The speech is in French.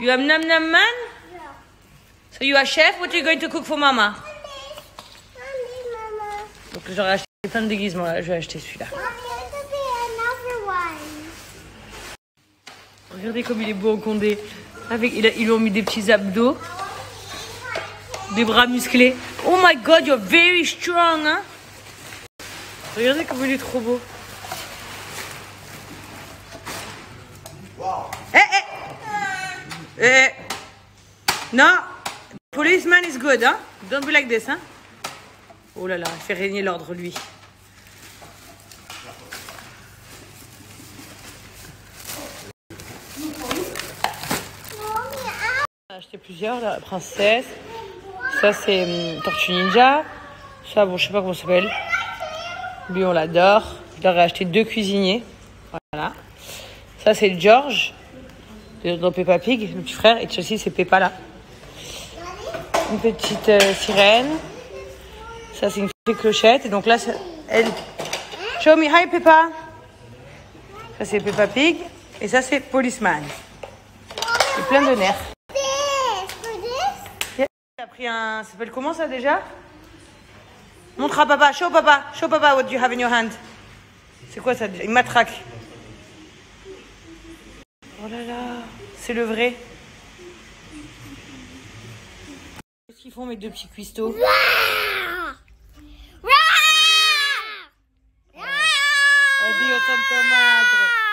You have Nam Nam Man? So you are chef? What are you going to cook for mama? Mommy, Mama. Donc j'aurais acheté plein de déguisements là, je vais acheter celui-là. Regardez comme il est beau en condé. Avec, il a- ils lui ont mis des petits abdos, des bras musclés. Oh my god, you're very strong, hein? Regardez comme il est trop beau. Eh, eh! Eh! Non! Policeman is good, hein? Don't be like this, hein? Oh là là, il fait régner l'ordre, lui. J'ai acheté plusieurs, la princesse. Ça, c'est hum, Tortue Ninja. Ça, bon, je sais pas comment ça s'appelle. Lui, on l'adore. Je leur ai acheté deux cuisiniers. Voilà. Ça, c'est George. De- Dans Peppa Pig, le petit frère. Et Chelsea, c'est Peppa, là. Une petite euh, sirène. Ça, c'est une petite clochette. Et donc là, elle... Show me, hi Peppa. Ça, c'est Peppa Pig. Et ça, c'est Policeman. Il est plein de nerfs. this. T'as pris un. Ça s'appelle comment ça déjà? Montre à papa, show papa, show papa what you have in your hand. C'est quoi ça Une matraque. Oh là là, c'est le vrai. Qu'est-ce qu'ils font mes deux petits cuistots! Adios, Santo Madre.